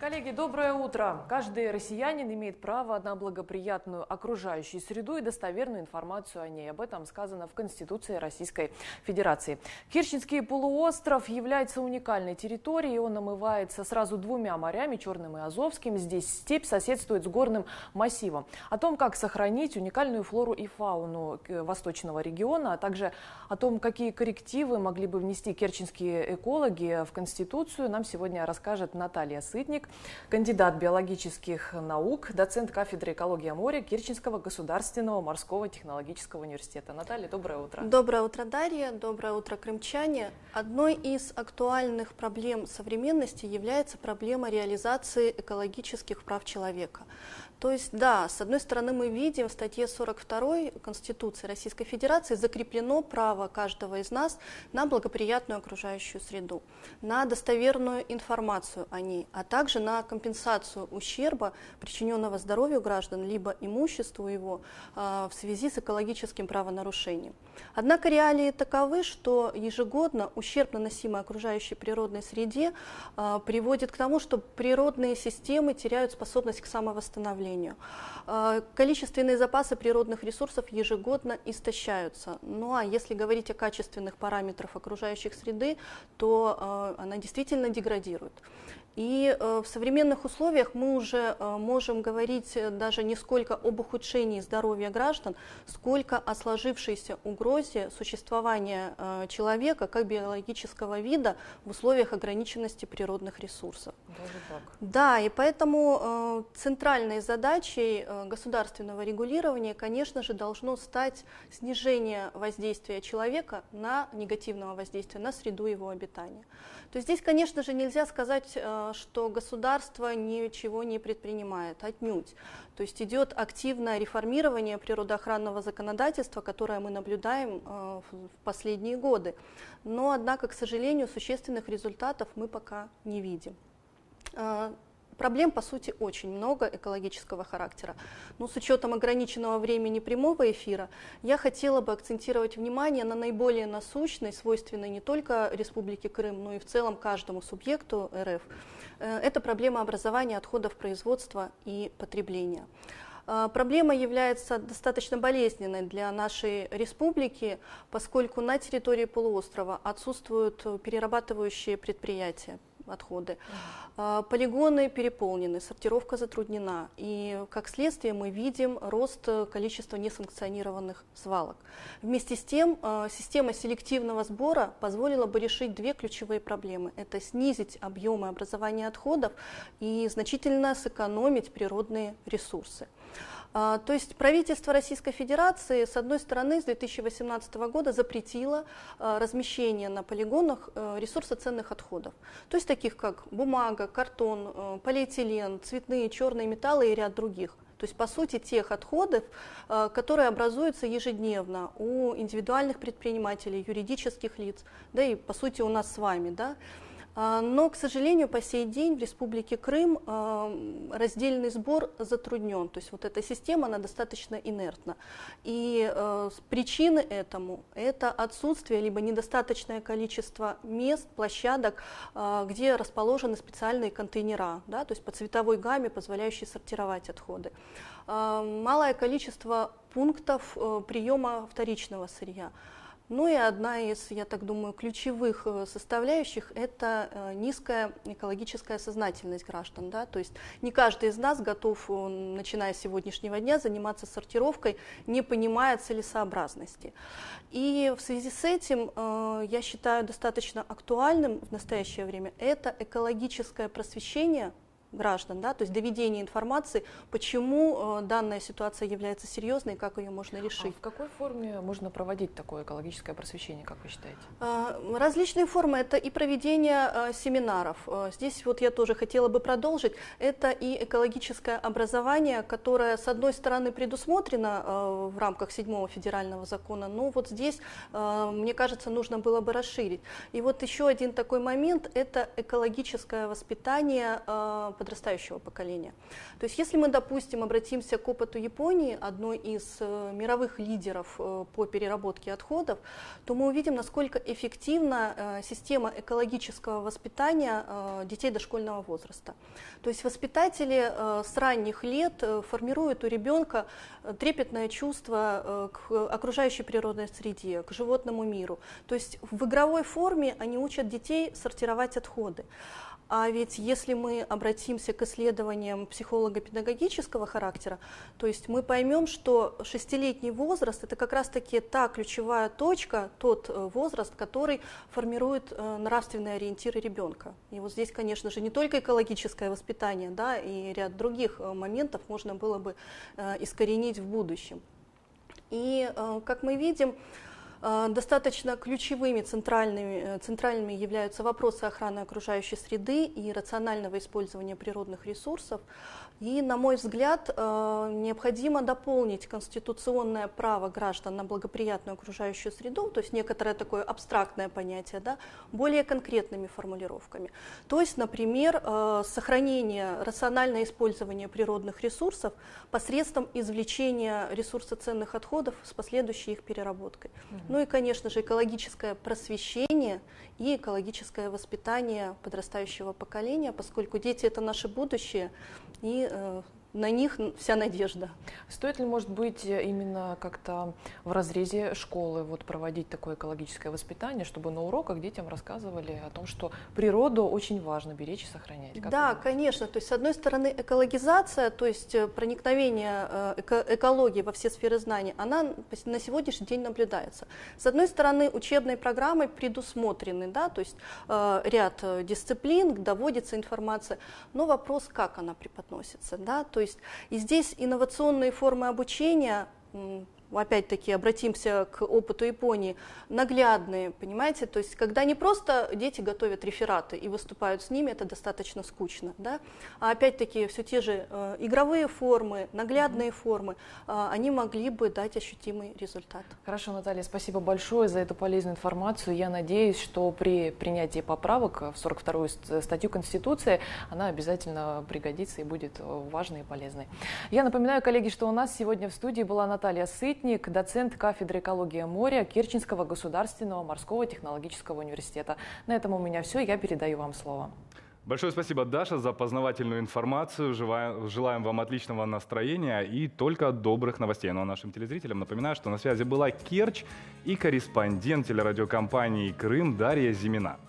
Коллеги, доброе утро. Каждый россиянин имеет право на благоприятную окружающую среду и достоверную информацию о ней. Об этом сказано в Конституции Российской Федерации. Керченский полуостров является уникальной территорией. Он омывается сразу двумя морями, Черным и Азовским. Здесь степь соседствует с горным массивом. О том, как сохранить уникальную флору и фауну восточного региона, а также о том, какие коррективы могли бы внести керченские экологи в Конституцию, нам сегодня расскажет Наталья Сытник, кандидат биологических наук, доцент кафедры экологии моря Керченского государственного морского технологического университета. Наталья, доброе утро. Доброе утро, Дарья. Доброе утро, крымчане. Одной из актуальных проблем современности является проблема реализации экологических прав человека. То есть, да, с одной стороны, мы видим в статье 42 Конституции Российской Федерации закреплено право каждого из нас на благоприятную окружающую среду, на достоверную информацию о ней, а также на компенсацию ущерба, причиненного здоровью граждан, либо имуществу его э, в связи с экологическим правонарушением. Однако реалии таковы, что ежегодно ущерб, наносимый окружающей природной среде, э, приводит к тому, что природные системы теряют способность к самовосстановлению. А, количественные запасы природных ресурсов ежегодно истощаются. Ну а если говорить о качественных параметрах окружающей среды, то а, она действительно деградирует. И э, в современных условиях мы уже э, можем говорить э, даже не сколько об ухудшении здоровья граждан, сколько о сложившейся угрозе существования человека как биологического вида в условиях ограниченности природных ресурсов. Даже так. Да, и поэтому центральной задачей государственного регулирования, конечно же, должно стать снижение воздействия человека на негативного воздействия на среду его обитания. То есть здесь, конечно же, нельзя сказать, что государство ничего не предпринимает, отнюдь. То есть идет активное реформирование природоохранного законодательства, которое мы наблюдаем э, в последние годы. Но, однако, к сожалению, существенных результатов мы пока не видим. Проблем, по сути, очень много экологического характера. Но с учетом ограниченного времени прямого эфира, я хотела бы акцентировать внимание на наиболее насущной, свойственной не только Республике Крым, но и в целом каждому субъекту РФ. Э, это проблема образования отходов производства и потребления. Э, проблема является достаточно болезненной для нашей республики, поскольку на территории полуострова отсутствуют перерабатывающие предприятия, отходы. А, полигоны переполнены, сортировка затруднена, и как следствие мы видим рост количества несанкционированных свалок. Вместе с тем, а, система селективного сбора позволила бы решить две ключевые проблемы. Это снизить объемы образования отходов и значительно сэкономить природные ресурсы. А, то есть правительство Российской Федерации, с одной стороны, с 2018 года запретило а, размещение на полигонах э, ресурсоценных отходов, то есть таких как бумага, картон, э, полиэтилен, цветные, черные металлы и ряд других. То есть, по сути, тех отходов, э, которые образуются ежедневно у индивидуальных предпринимателей, юридических лиц, да и, по сути, у нас с вами. Да. А, но, к сожалению, по сей день в Республике Крым а, раздельный сбор затруднен. То есть вот эта система, она достаточно инертна. И а, причины этому – это отсутствие либо недостаточное количество мест, площадок, где расположены специальные контейнера, да, то есть по цветовой гамме, позволяющие сортировать отходы. Малое количество пунктов приема вторичного сырья. Ну и одна из, я так думаю, ключевых э, составляющих – это э, низкая экологическая сознательность граждан. Да? То есть не каждый из нас готов, э, начиная с сегодняшнего дня, заниматься сортировкой, не понимая целесообразности. И в связи с этим я считаю достаточно актуальным в настоящее время это экологическое просвещение граждан, да, то есть доведение информации, почему э, данная ситуация является серьезной и как ее можно а решить. А в какой форме можно проводить такое экологическое просвещение, как вы считаете? А, различные формы, это и проведение э, семинаров. Э, здесь вот я тоже хотела бы продолжить, это и экологическое образование, которое с одной стороны предусмотрено в рамках седьмого федерального закона, но вот здесь, мне кажется, нужно было бы расширить. И вот еще один такой момент, это экологическое воспитание подрастающего поколения. То есть если мы, допустим, обратимся к опыту Японии, одной из э, мировых лидеров э, по переработке отходов, то мы увидим, насколько эффективна э, система экологического воспитания детей дошкольного возраста. То есть воспитатели с ранних лет формируют у ребенка трепетное чувство к окружающей природной среде, к животному миру. То есть в игровой форме они учат детей сортировать отходы. А ведь если мы обратимся к исследованиям психолого-педагогического характера, то есть мы поймем, что шестилетний возраст – это как раз-таки та ключевая точка, тот э, возраст, который формирует э, нравственные ориентиры ребенка. И вот здесь, конечно же, не только экологическое воспитание, да, и ряд других э, моментов можно было бы искоренить в будущем. И, как мы видим, достаточно ключевыми центральными, э, центральными являются вопросы охраны окружающей среды и рационального использования природных ресурсов. И, на мой взгляд, э, необходимо дополнить конституционное право граждан на благоприятную окружающую среду, то есть некоторое такое абстрактное понятие, да, более конкретными формулировками. То есть, например, сохранение, рациональное использование природных ресурсов посредством извлечения ресурсоценных отходов с последующей их переработкой. Ну и, конечно же, экологическое просвещение и экологическое воспитание подрастающего поколения, поскольку дети это наше будущее, и э, на них вся надежда. Стоит ли, может быть, именно как-то в разрезе школы вот проводить такое экологическое воспитание, чтобы на уроках детям рассказывали о том, что природу очень важно беречь и сохранять? Как да, конечно. То есть, с одной стороны, экологизация, то есть э, проникновение э, эко экологии во все сферы знаний, она на сегодняшний день наблюдается. С одной стороны, учебной программой предусмотрены, да, то есть э, ряд дисциплин, доводится информация, но вопрос, как она преподносится, да, то то есть и здесь инновационные формы обучения опять-таки обратимся к опыту Японии, наглядные, понимаете, то есть когда не просто дети готовят рефераты и выступают с ними, это достаточно скучно, да, а опять-таки все те же э, игровые формы, наглядные mm-hmm. формы, э, они могли бы дать ощутимый результат. Хорошо, Наталья, спасибо большое за эту полезную информацию. Я надеюсь, что при принятии поправок в 42-ю статью Конституции она обязательно пригодится и будет важной и полезной. Я напоминаю, коллеги, что у нас сегодня в студии была Наталья Сыть, Сытник, доцент кафедры экологии моря Керченского государственного морского технологического университета. На этом у меня все. Я передаю вам слово. Большое спасибо, Даша, за познавательную информацию. Желаем вам отличного настроения и только добрых новостей. Ну а нашим телезрителям напоминаю, что на связи была Керчь и корреспондент телерадиокомпании «Крым» Дарья Зимина.